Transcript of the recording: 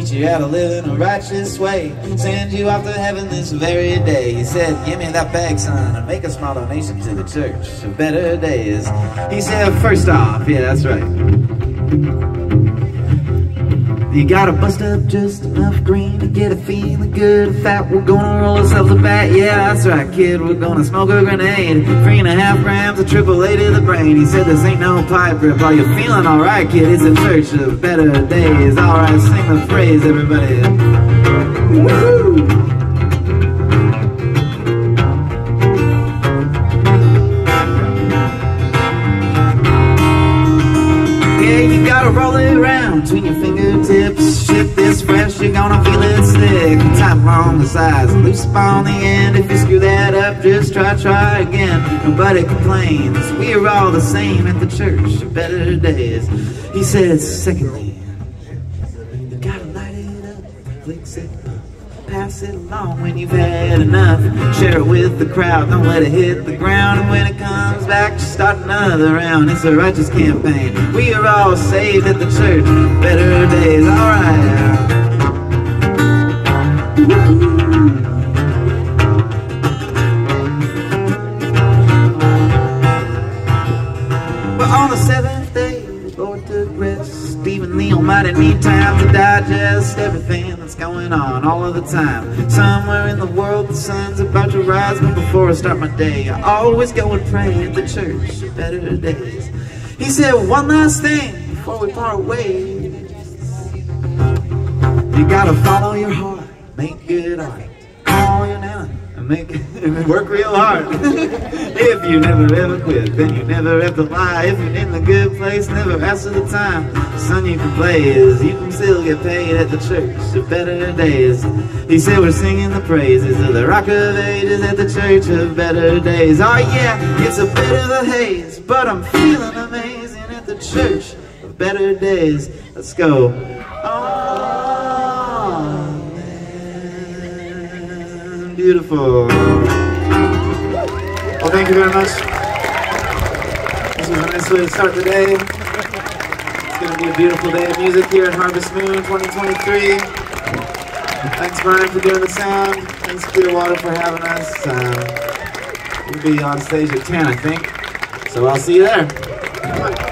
teach you how to live in a righteous way, send you off to heaven this very day. He said, give me that bag, son, and make a small donation to the church of better days. He said, first off, yeah, that's right. You gotta bust up just enough green to get a feeling good and fat. We're gonna roll ourselves a bat, yeah, that's right, kid. We're gonna smoke a grenade. Three and a half grams of triple A to the brain. He said this ain't no pipe rip. Are you feeling alright, kid? It's a church of better days. Alright, sing the phrase, everybody. Woo! Yeah, you gotta roll it around between your fingertips. Shit this fresh, you're gonna feel it stick. Tight along the sides, loose on the end. If you screw that up, just try, try again. Nobody complains. We are all the same at the church. Better days. He said, secondly, you gotta light it up, flicks it up. Pass it along when you've had enough. Share it with the crowd, don't let it hit the ground. And when it comes back, just start another round. It's a righteous campaign. We are all saved at the church. Better days, alright. But on the seventh day, the Lord took rest. The need time to digest everything that's going on all of the time. Somewhere in the world, the sun's about to rise. But before I start my day, I always go and pray at the church. for Better days. He said, one last thing before we part ways. You gotta follow your heart, make good art. Make and work real hard. if you never ever quit, then you never have to lie. If you're in the good place, never for the time. Son, you can play is you can still get paid at the church of better days. He said we're singing the praises of the rock of ages at the church of better days. Oh yeah, it's a bit of a haze, but I'm feeling amazing at the church of better days. Let's go. Beautiful. Well, thank you very much. This was a nice way to start the day. It's going to be a beautiful day of music here at Harvest Moon 2023. Thanks, Brian, for doing the sound. Thanks, Clearwater, for having us. Um, we'll be on stage at 10, I think. So I'll see you there.